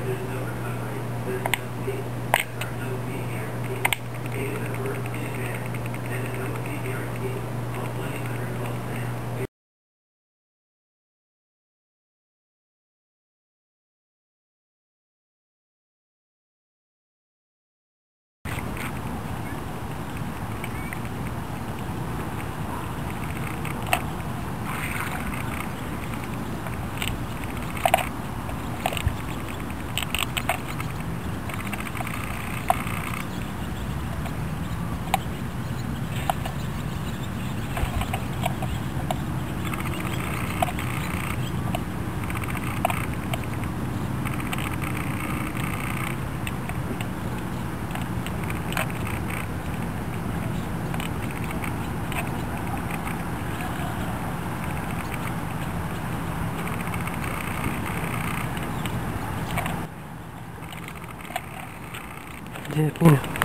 and then uh, Eh, de uno.